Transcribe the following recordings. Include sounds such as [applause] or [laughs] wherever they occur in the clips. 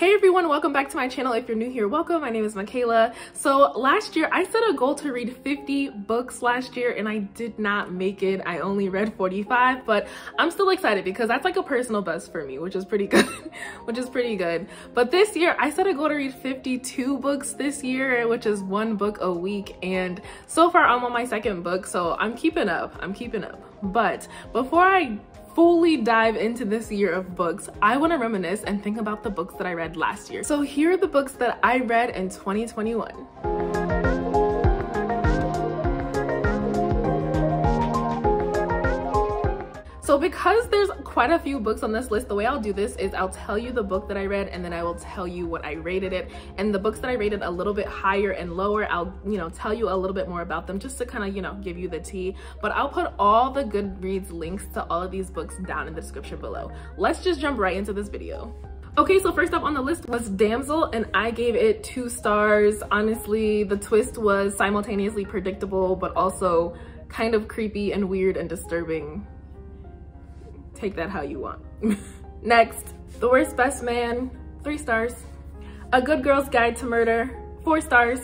Hey everyone, welcome back to my channel. If you're new here, welcome. My name is Michaela. So last year I set a goal to read 50 books last year and I did not make it. I only read 45, but I'm still excited because that's like a personal best for me, which is pretty good, [laughs] which is pretty good. But this year I set a goal to read 52 books this year, which is one book a week. And so far I'm on my second book, so I'm keeping up, I'm keeping up. But before I fully dive into this year of books, I want to reminisce and think about the books that I read last year. So here are the books that I read in 2021. Because there's quite a few books on this list, the way I'll do this is I'll tell you the book that I read and then I will tell you what I rated it. And the books that I rated a little bit higher and lower, I'll, you know, tell you a little bit more about them just to kind of, you know, give you the tea. But I'll put all the Goodreads links to all of these books down in the description below. Let's just jump right into this video. Okay, so first up on the list was Damsel and I gave it two stars. Honestly, the twist was simultaneously predictable, but also kind of creepy and weird and disturbing take that how you want. [laughs] Next, The Worst Best Man, three stars. A Good Girl's Guide to Murder, four stars.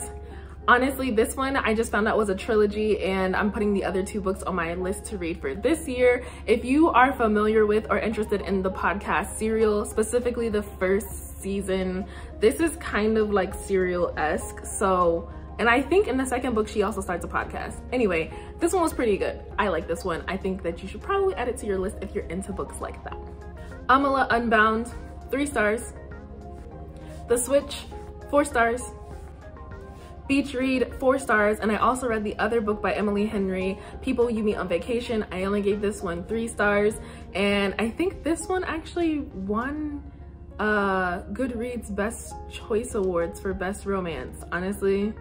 Honestly, this one I just found out was a trilogy and I'm putting the other two books on my list to read for this year. If you are familiar with or interested in the podcast Serial, specifically the first season, this is kind of like Serial-esque. So and I think in the second book, she also starts a podcast. Anyway, this one was pretty good. I like this one. I think that you should probably add it to your list if you're into books like that. Amal Unbound, three stars. The Switch, four stars. Beach Read, four stars. And I also read the other book by Emily Henry, People You Meet on Vacation. I only gave this one three stars. And I think this one actually won uh, Goodreads Best Choice Awards for Best Romance. Honestly,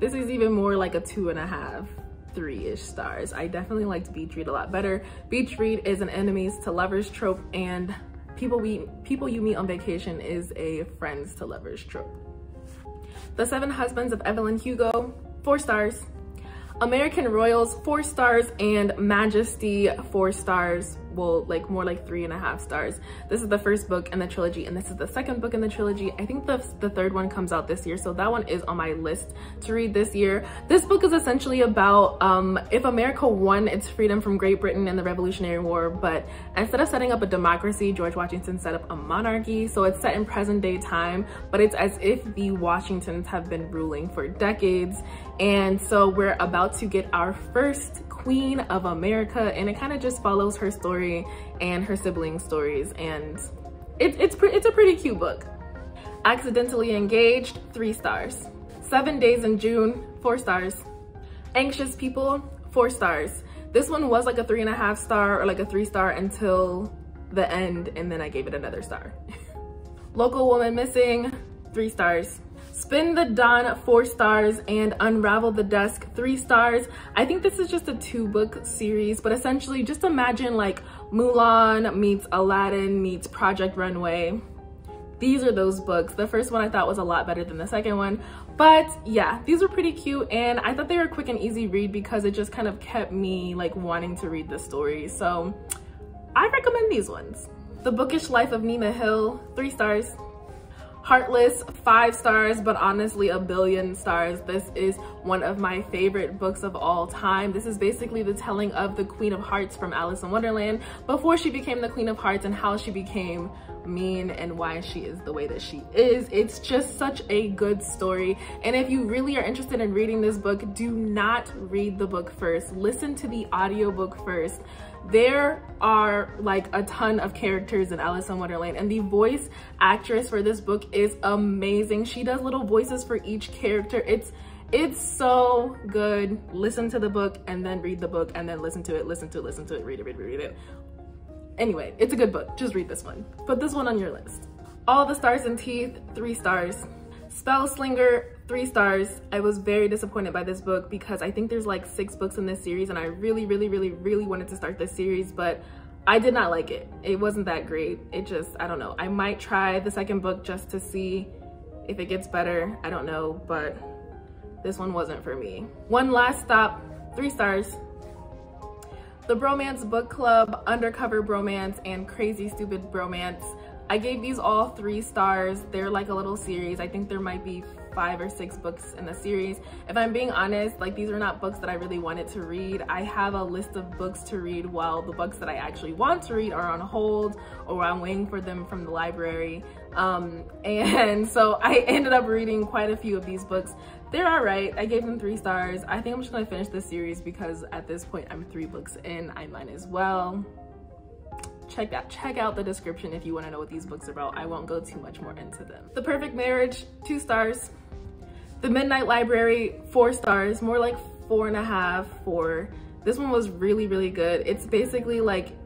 this is even more like a two and a half, three-ish stars. I definitely liked Beach Read a lot better. Beach Read is an enemies to lovers trope and people we people you meet on vacation is a friends to lovers trope. The Seven Husbands of Evelyn Hugo, four stars. American Royals, four stars, and Majesty, four stars. Well, like more like three and a half stars. This is the first book in the trilogy, and this is the second book in the trilogy. I think the, the third one comes out this year, so that one is on my list to read this year. This book is essentially about um, if America won its freedom from Great Britain in the Revolutionary War, but instead of setting up a democracy, George Washington set up a monarchy. So it's set in present day time, but it's as if the Washingtons have been ruling for decades. And so we're about to get our first queen of America and it kind of just follows her story and her sibling stories. And it, it's, it's a pretty cute book. Accidentally Engaged, three stars. Seven Days in June, four stars. Anxious People, four stars. This one was like a three and a half star or like a three star until the end and then I gave it another star. [laughs] Local Woman Missing, three stars. Spin the Dawn, four stars, and Unravel the Dusk, three stars. I think this is just a two book series, but essentially just imagine like Mulan meets Aladdin meets Project Runway. These are those books. The first one I thought was a lot better than the second one, but yeah, these were pretty cute and I thought they were a quick and easy read because it just kind of kept me like wanting to read the story. So I recommend these ones. The Bookish Life of Nina Hill, three stars. Heartless, five stars, but honestly a billion stars. This is one of my favorite books of all time. This is basically the telling of the Queen of Hearts from Alice in Wonderland before she became the Queen of Hearts and how she became mean and why she is the way that she is. It's just such a good story. And if you really are interested in reading this book, do not read the book first. Listen to the audiobook first there are like a ton of characters in Alice in Wonderland and the voice actress for this book is amazing. She does little voices for each character. It's it's so good. Listen to the book and then read the book and then listen to it, listen to it, listen to it, read it, read it, read it. Anyway, it's a good book. Just read this one. Put this one on your list. All the Stars and Teeth, three stars. Spell Slinger, three stars. I was very disappointed by this book because I think there's like six books in this series and I really, really, really, really wanted to start this series, but I did not like it. It wasn't that great. It just, I don't know. I might try the second book just to see if it gets better. I don't know, but this one wasn't for me. One last stop, three stars. The Bromance Book Club, Undercover Bromance, and Crazy Stupid Bromance I gave these all three stars. They're like a little series. I think there might be five or six books in the series. If I'm being honest, like these are not books that I really wanted to read. I have a list of books to read while the books that I actually want to read are on hold or I'm waiting for them from the library. Um, and [laughs] so I ended up reading quite a few of these books. They're all right. I gave them three stars. I think I'm just gonna finish this series because at this point I'm three books in. I might as well check that check out the description if you want to know what these books are about i won't go too much more into them the perfect marriage two stars the midnight library four stars more like four and a half four this one was really really good it's basically like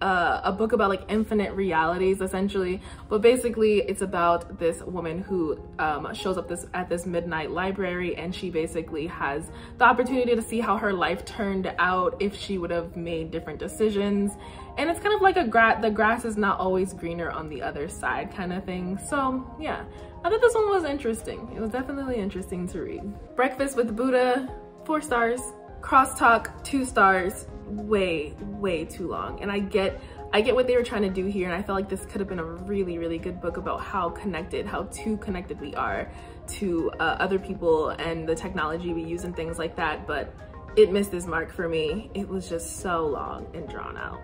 uh, a book about like infinite realities essentially. But basically it's about this woman who um, shows up this at this midnight library and she basically has the opportunity to see how her life turned out if she would have made different decisions. And it's kind of like a grass the grass is not always greener on the other side kind of thing. So yeah. I thought this one was interesting. It was definitely interesting to read. Breakfast with Buddha four stars Crosstalk two stars way, way too long. And I get I get what they were trying to do here and I felt like this could have been a really, really good book about how connected, how too connected we are to uh, other people and the technology we use and things like that, but it missed this mark for me. It was just so long and drawn out.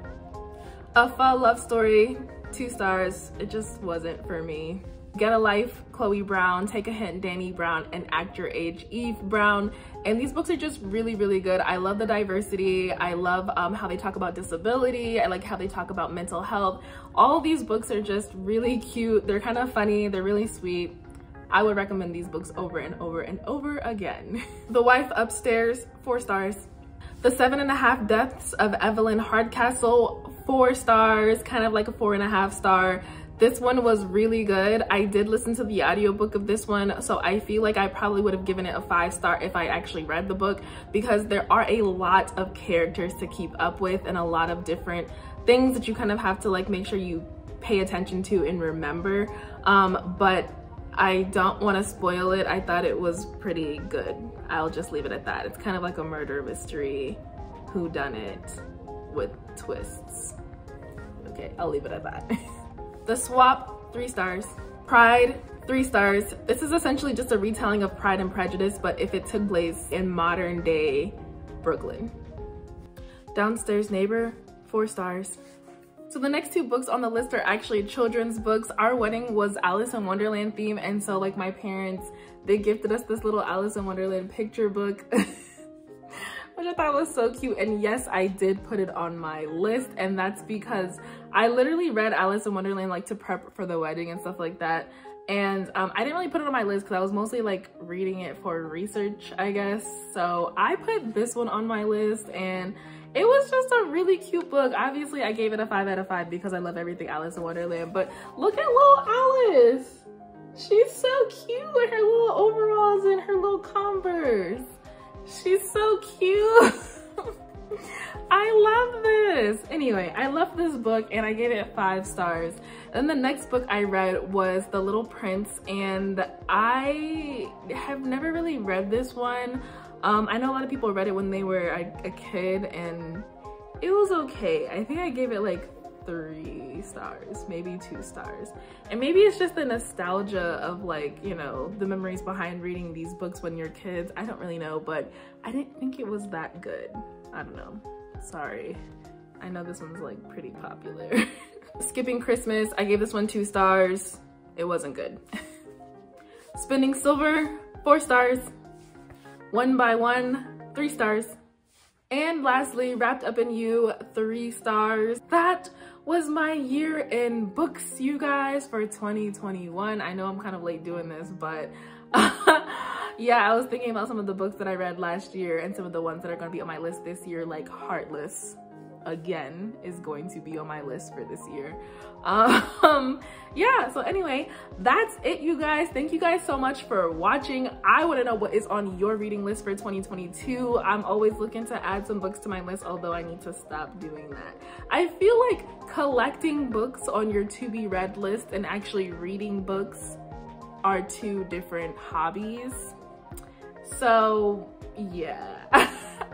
A Pho love story, two stars. It just wasn't for me. Get a Life, Chloe Brown, Take a Hint, Dani Brown, and Act Your Age, Eve Brown. And these books are just really, really good. I love the diversity. I love um, how they talk about disability. I like how they talk about mental health. All these books are just really cute. They're kind of funny. They're really sweet. I would recommend these books over and over and over again. [laughs] the Wife Upstairs, four stars. The Seven and a Half Deaths of Evelyn Hardcastle, four stars, kind of like a four and a half star. This one was really good. I did listen to the audiobook of this one, so I feel like I probably would have given it a five star if I actually read the book because there are a lot of characters to keep up with and a lot of different things that you kind of have to like make sure you pay attention to and remember. Um, but I don't want to spoil it. I thought it was pretty good. I'll just leave it at that. It's kind of like a murder mystery who done it with twists. Okay, I'll leave it at that. [laughs] The Swap, three stars. Pride, three stars. This is essentially just a retelling of Pride and Prejudice, but if it took place in modern day Brooklyn. Downstairs Neighbor, four stars. So the next two books on the list are actually children's books. Our wedding was Alice in Wonderland theme and so like my parents, they gifted us this little Alice in Wonderland picture book. [laughs] which I thought was so cute. And yes, I did put it on my list and that's because I literally read Alice in Wonderland like to prep for the wedding and stuff like that. And um, I didn't really put it on my list because I was mostly like reading it for research, I guess. So I put this one on my list and it was just a really cute book. Obviously, I gave it a five out of five because I love everything Alice in Wonderland. But look at little Alice. She's so cute with her little overalls and her little Converse. She's so cute. [laughs] I love this. Anyway, I love this book and I gave it five stars. Then the next book I read was The Little Prince and I have never really read this one. Um, I know a lot of people read it when they were a, a kid and it was okay. I think I gave it like three stars, maybe two stars. And maybe it's just the nostalgia of like, you know, the memories behind reading these books when you're kids. I don't really know, but I didn't think it was that good. I don't know. Sorry. I know this one's like pretty popular. [laughs] Skipping Christmas, I gave this one two stars. It wasn't good. [laughs] Spinning Silver, four stars. One by One, three stars. And lastly, Wrapped Up in You, three stars. That was my year in books, you guys, for 2021. I know I'm kind of late doing this, but [laughs] yeah, I was thinking about some of the books that I read last year and some of the ones that are going to be on my list this year, like Heartless again is going to be on my list for this year. Um [laughs] yeah so anyway that's it you guys. Thank you guys so much for watching. I want to know what is on your reading list for 2022 i'm always looking to add some books to my list although i need to stop doing that. I feel like collecting books on your to be read list and actually reading books are two different hobbies. So yeah [laughs]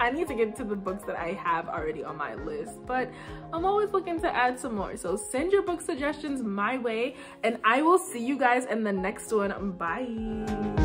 I need to get to the books that I have already on my list, but I'm always looking to add some more. So send your book suggestions my way and I will see you guys in the next one. Bye.